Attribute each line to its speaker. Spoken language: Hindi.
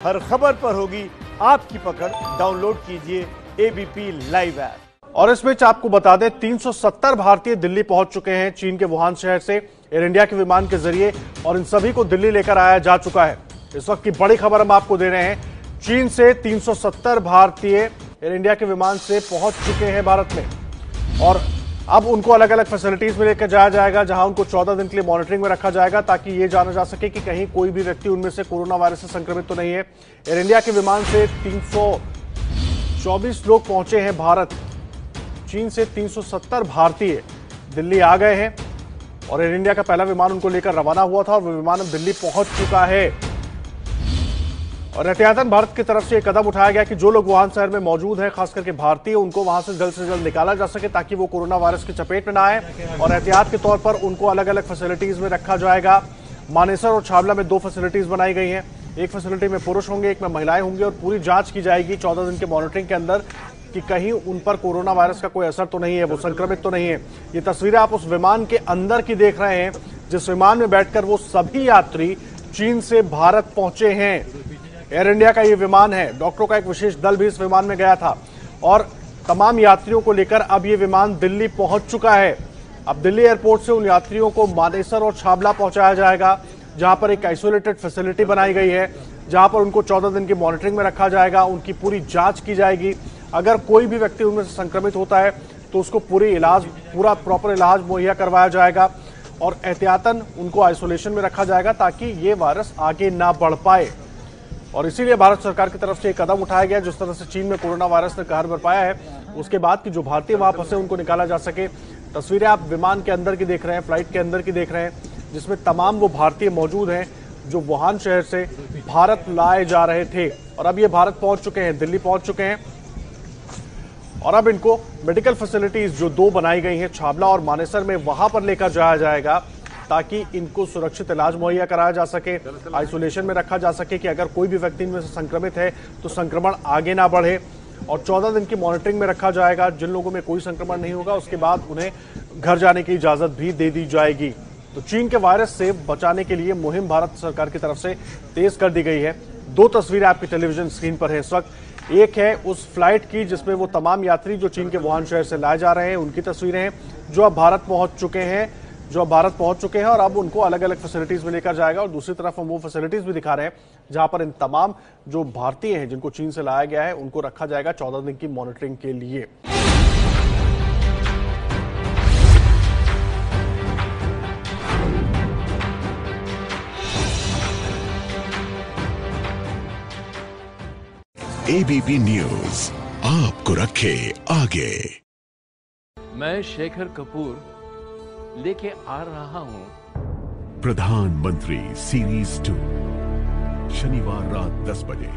Speaker 1: हर खबर पर होगी आपकी पकड़। डाउनलोड कीजिए एबीपी लाइव ऐप
Speaker 2: और इस बीच आपको बता दें 370 भारतीय दिल्ली पहुँच चुके हैं चीन के वुहान शहर से, एयर इंडिया के विमान के ज़रिए, और इन सभी को दिल्ली लेकर आया जा चुका है। इस वक्त की बड़ी खबर हम आपको दे रहे हैं, चीन से 370 भारतीय एयर इंडिया के विमान से पहुँच चुके हैं भारत में। और अब उनको अलग अलग फैसिलिटीज़ में लेकर जाया जाएगा, जहाँ उनको 14 दिन के लिए मॉनिटरिंग में रखा जाएगा, ताकि ये जाना जा सके कि कहीं कोई भी व्यक्ति उनमें से कोरोना वायरस से संक्रमित तो नहीं है। एयर इंडिया के विमान से 324 लोग पहुँचे हैं भारत। चीन से 370 भारतीय दिल्ली आ गए हैं। और एयर इंडिया का पहला विमान उनको लेकर रवाना हुआ था, और वो विमान अब दिल्ली पहुँच चुका है। और एहतियातन भारत की तरफ़ से एक कदम उठाया गया कि जो लोग वुहान शहर में मौजूद हैं खास करके भारतीय, उनको वहाँ से जल्द से जल्द निकाला जा सके ताकि वो कोरोना वायरस की चपेट में ना आए। और एहतियात के तौर पर उनको अलग अलग फैसिलिटीज़ में रखा जाएगा। मानेसर और छावला में दो फैसिलिटीज़ बनाई गई हैं। एक फैसिलिटी में पुरुष होंगे, एक में महिलाएँ होंगी और पूरी जाँच की जाएगी चौदह दिन के मॉनिटरिंग के अंदर कि कहीं उन पर कोरोना वायरस का कोई असर तो नहीं है, वो संक्रमित तो नहीं है। ये तस्वीरें आप उस विमान के अंदर की देख रहे हैं, जिस विमान में बैठकर वो सभी यात्री चीन से भारत पहुँचे हैं। एयर इंडिया का ये विमान है। डॉक्टरों का एक विशेष दल भी इस विमान में गया था। और तमाम यात्रियों को लेकर अब ये विमान दिल्ली पहुँच चुका है। अब दिल्ली एयरपोर्ट से उन यात्रियों को मानेसर और छाबला पहुँचाया जाएगा, जहाँ पर एक आइसोलेटेड फैसिलिटी बनाई गई है, जहाँ पर उनको चौदह दिन की मॉनिटरिंग में रखा जाएगा, उनकी पूरी जाँच की जाएगी। अगर कोई भी व्यक्ति उनमें से संक्रमित होता है तो उसको पूरी इलाज, पूरा प्रॉपर इलाज मुहैया करवाया जाएगा और एहतियातन उनको आइसोलेशन में रखा जाएगा ताकि ये वायरस आगे ना बढ़ पाए। और इसीलिए भारत सरकार की तरफ़ से एक कदम उठाया गया, जिस तरह से चीन में कोरोना वायरस ने कहर बरपाया है, उसके बाद की जो भारतीय वहाँ फंसे उनको निकाला जा सके। तस्वीरें आप विमान के अंदर की देख रहे हैं, फ़्लाइट के अंदर की देख रहे हैं, जिसमें तमाम वो भारतीय मौजूद हैं, जो वुहान शहर से भारत लाए जा रहे थे। और अब ये भारत पहुँच चुके हैं, दिल्ली पहुँच चुके हैं। और अब इनको मेडिकल फैसिलिटीज़ जो दो बनाई गई हैं, छाबला और मानेसर में, वहाँ पर लेकर जाया जाएगा। ताकि इनको सुरक्षित इलाज मुहैया कराया जा सके। आइसोलेशन में रखा जा सके कि अगर कोई भी व्यक्ति इनमें से संक्रमित है तो संक्रमण आगे ना बढ़े। और 14 दिन की मॉनिटरिंग में रखा जाएगा। जिन लोगों में कोई संक्रमण नहीं होगा, उसके बाद उन्हें घर जाने की इजाज़त भी दे दी जाएगी। तो चीन के वायरस से बचाने के लिए मुहिम भारत सरकार की तरफ़ से तेज कर दी गई है। दो तस्वीरें आपकी टेलीविज़न स्क्रीन पर है इस वक्त। एक है उस फ़्लाइट की, जिसमें वो तमाम यात्री जो चीन के वुहान शहर से लाए जा रहे हैं, उनकी तस्वीरें हैं, जो अब भारत पहुँच चुके हैं। जो अब भारत पहुँच चुके हैं और अब उनको अलग अलग फैसिलिटीज़ में लेकर जाएगा और दूसरी तरफ़ हम वो फैसिलिटीज़ भी दिखा रहे हैं जहाँ पर इन तमाम जो भारतीय हैं जिनको चीन से लाया गया है उनको रखा जाएगा चौदह दिन की मॉनिटरिंग के लिए।
Speaker 3: एबीपी न्यूज़ आपको रखे आगे।
Speaker 4: मैं शेखर कपूर लेके आ रहा हूँ।
Speaker 3: प्रधानमंत्री सीरीज़ टू। शनिवार रात 10 बजे।